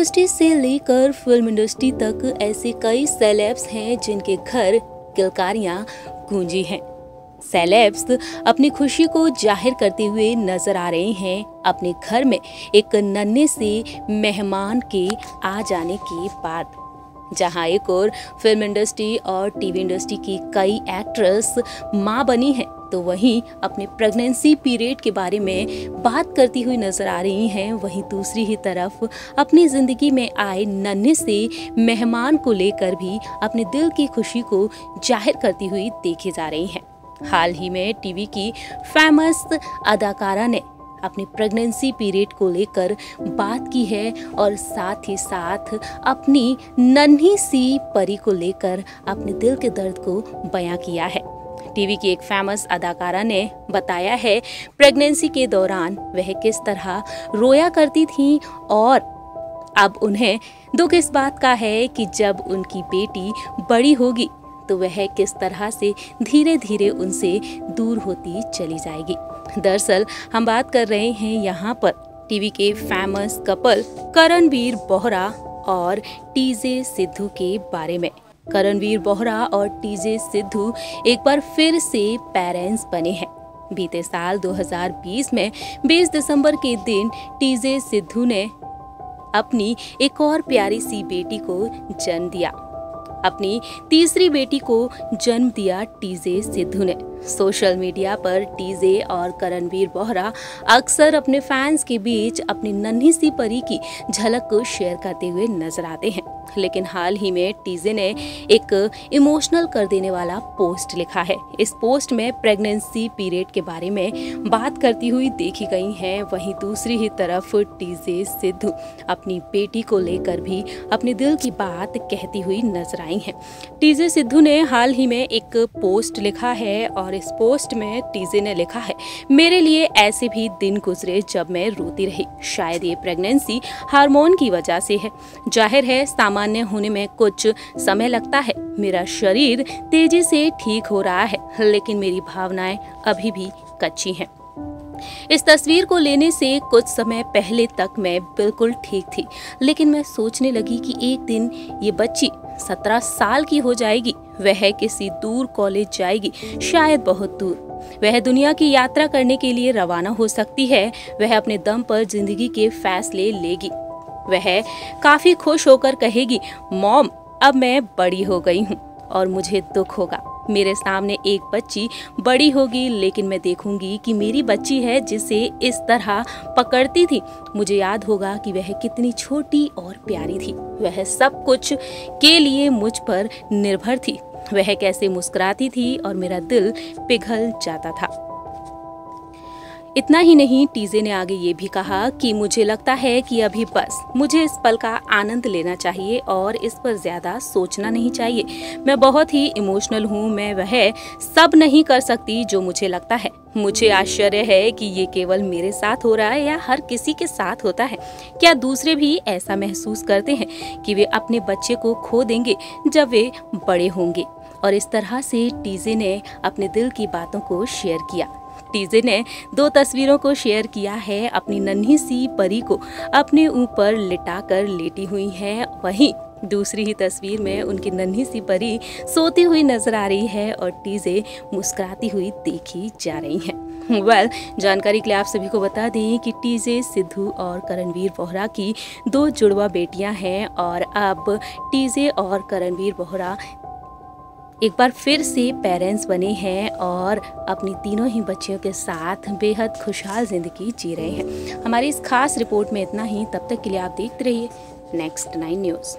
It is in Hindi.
आर्टिस्ट से लेकर फ़िल्म इंडस्ट्री तक ऐसे कई सेलेब्स हैं जिनके घर किलकारियाँ गूंजी हैं। सेलेब्स अपनी खुशी को ज़ाहिर करते हुए नज़र आ रहे हैं अपने घर में एक नन्हे से मेहमान के आ जाने के बाद, जहाँ एक और फ़िल्म इंडस्ट्री और टीवी इंडस्ट्री की कई एक्ट्रेस माँ बनी हैं। तो वहीं अपने प्रेगनेंसी पीरियड के बारे में बात करती हुई नज़र आ रही हैं। वहीं दूसरी ही तरफ़ अपनी ज़िंदगी में आए नन्हे से मेहमान को लेकर भी अपने दिल की खुशी को ज़ाहिर करती हुई देखी जा रही हैं। हाल ही में टीवी की फ़ेमस अदाकारा ने अपनी प्रेगनेंसी पीरियड को लेकर बात की है और साथ ही साथ अपनी नन्ही सी परी को लेकर अपने दिल के दर्द को बयां किया है। टीवी की एक फ़ेमस अदाकारा ने बताया है, प्रेगनेंसी के दौरान वह किस तरह रोया करती थी और अब उन्हें दुख इस बात का है कि जब उनकी बेटी बड़ी होगी तो वह किस तरह से धीरे धीरे उनसे दूर होती चली जाएगी। दरअसल, हम बात कर रहे हैं यहाँ पर। टीवी के फ़ेमस कपल करणवीर बोहरा और टीजे सिद्धू के बारे में। करणवीर बोहरा और टीजे सिद्धू एक बार फिर से पेरेंट्स बने हैं। बीते साल 2020 में 20 दिसंबर के दिन टीजे सिद्धू ने अपनी एक और प्यारी सी बेटी को जन्म दिया। अपनी तीसरी बेटी को जन्म दिया टीजे सिद्धू ने। सोशल मीडिया पर टीजे और करणवीर बोहरा अक्सर अपने फैंस के बीच अपनी नन्ही सी परी की झलक को शेयर करते हुए नज़र आते हैं। लेकिन हाल ही में टीजे ने एक इमोशनल कर देने वाला पोस्ट लिखा है। इस पोस्ट में प्रेगनेंसी पीरियड के बारे में बात करती हुई देखी गई है। वहीं दूसरी ही तरफ़ टीजे सिद्धू अपनी बेटी को लेकर भी अपने दिल की बात कहती हुई नज़र आई है। टीजे सिद्धू ने हाल ही में एक पोस्ट लिखा है और इस पोस्ट में टीजे ने लिखा है, मेरे लिए ऐसे भी दिन गुजरे जब मैं रोती रही। शायद ये प्रेगनेंसी हार्मोन की वजह से है। ज़ाहिर है सामान सामान्य होने में कुछ समय लगता है। मेरा शरीर तेज़ी से ठीक हो रहा है, लेकिन मेरी भावनाएँ अभी भी कच्ची हैं। इस तस्वीर को लेने से कुछ समय पहले तक मैं बिल्कुल ठीक थी, लेकिन मैं सोचने लगी कि एक दिन ये बच्ची सत्रह साल की हो जाएगी, वह किसी दूर कॉलेज जाएगी, शायद बहुत दूर। वह दुनिया की यात्रा करने के लिए रवाना हो सकती है, वह अपने दम पर ज़िंदगी के फैसले लेगी। वह काफ़ी खुश होकर कहेगी, मॉम, अब मैं बड़ी हो गई हूँ और मुझे दुख होगा। मेरे सामने एक बच्ची बड़ी होगी, लेकिन मैं देखूँगी कि मेरी बच्ची है जिसे इस तरह पकड़ती थी। मुझे याद होगा कि वह कितनी छोटी और प्यारी थी। वह सब कुछ के लिए मुझ पर निर्भर थी। वह कैसे मुस्कुराती थी और मेरा दिल पिघल जाता था। इतना ही नहीं, टीजे ने आगे ये भी कहा कि मुझे लगता है कि अभी बस, मुझे इस पल का आनंद लेना चाहिए और इस पर ज़्यादा सोचना नहीं चाहिए। मैं बहुत ही इमोशनल हूँ, मैं वह सब नहीं कर सकती जो मुझे लगता है। मुझे आश्चर्य है कि ये केवल मेरे साथ हो रहा है या हर किसी के साथ होता है। क्या दूसरे भी ऐसा महसूस करते हैं कि वे अपने बच्चे को खो देंगे जब वे बड़े होंगे? और इस तरह से टीजे ने अपने दिल की बातों को शेयर किया। टीजे ने दो तस्वीरों को शेयर किया है अपनी नन्ही सी परी को अपने ऊपर लिटाकर लेटी हुई है। वहीं दूसरी ही तस्वीर में उनकी नन्ही सी परी सोती हुई नज़र आ रही है और टीजे मुस्कुराती हुई देखी जा रही हैं। वेल well, जानकारी के लिए आप सभी को बता दें कि टीजे सिद्धू और करणवीर बोहरा की दो जुड़वा बेटियाँ हैं और अब टीजे और करणवीर बोहरा एक बार फिर से पेरेंट्स बने हैं और अपनी तीनों ही बच्चियों के साथ बेहद खुशहाल ज़िंदगी जी रहे हैं। हमारी इस खास रिपोर्ट में इतना ही। तब तक के लिए आप देखते रहिए नेक्स्ट नाइन न्यूज़